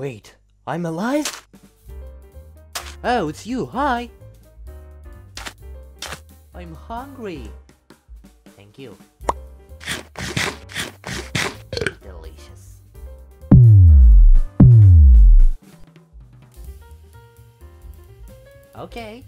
Wait, I'm alive? Oh, it's you, hi! I'm hungry. Thank you. Delicious. Okay.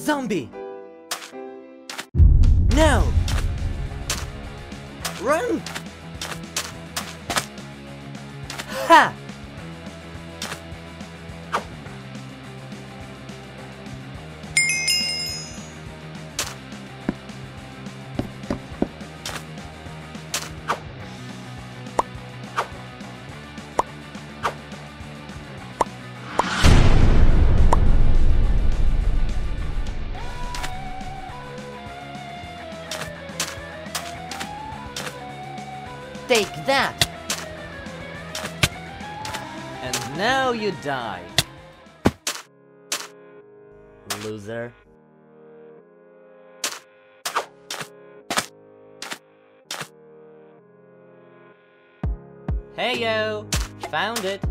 Zombie! No! Run! Ha! Take that! And now you die. Loser. Hey yo! Found it!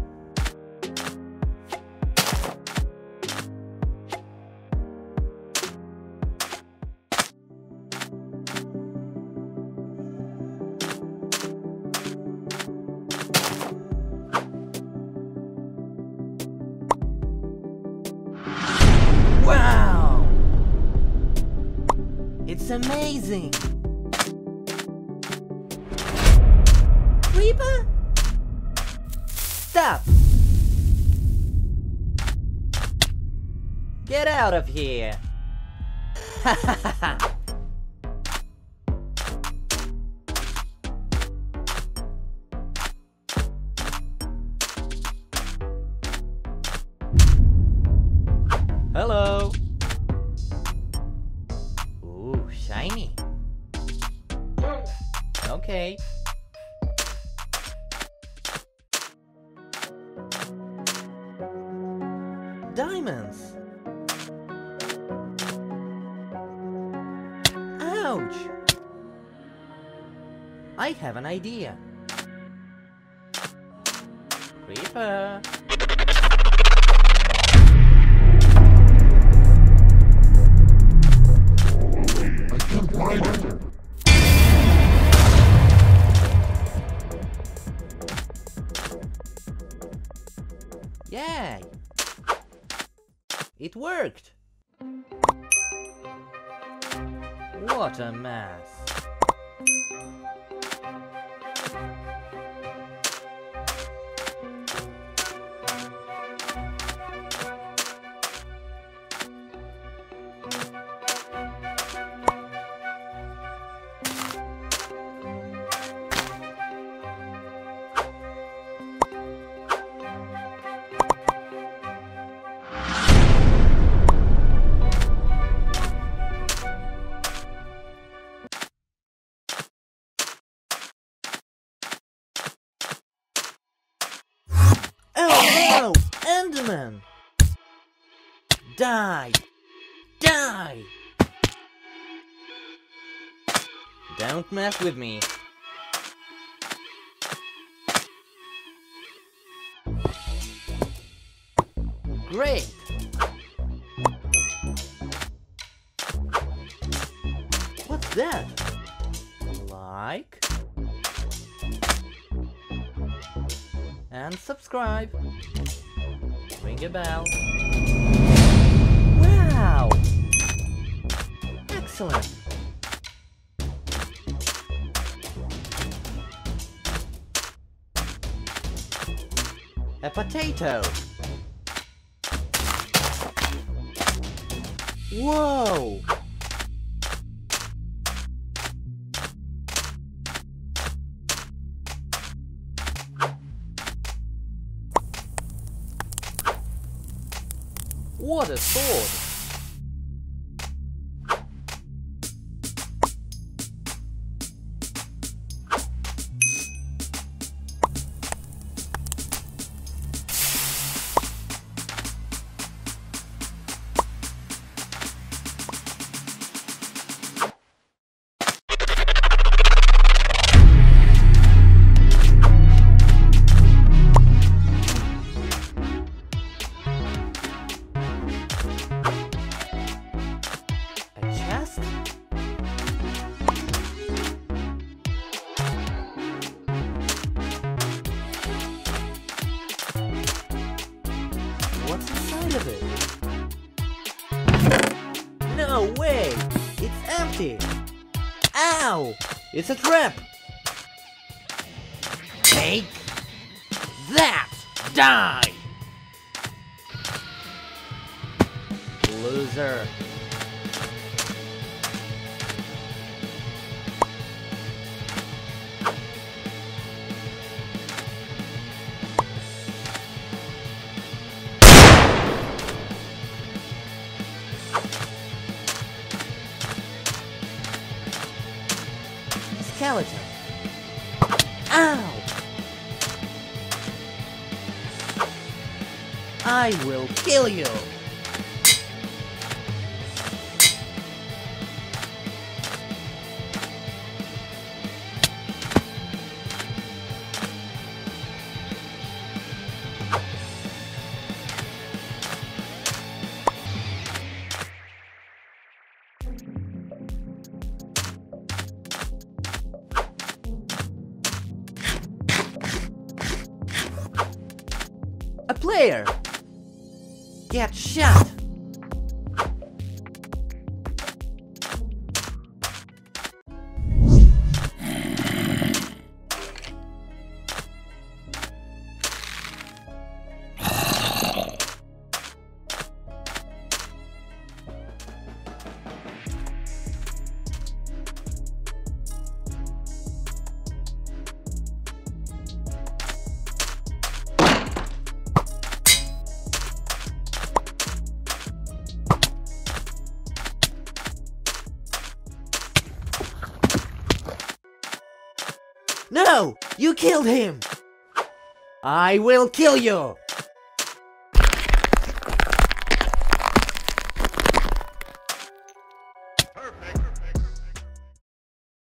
It's amazing! Creeper? Stop! Get out of here! Hello! Okay. Diamonds! Ouch! I have an idea. Creeper! It worked! What a mess! No! Enderman! Die! Die! Don't mess with me. Great! What's that? Like and subscribe. Ring a bell. Wow! Excellent! A potato! Whoa! What a sword! It's a trap! Take that! Die! Loser. I will kill you! A player! Get shot! No! You killed him! I will kill you!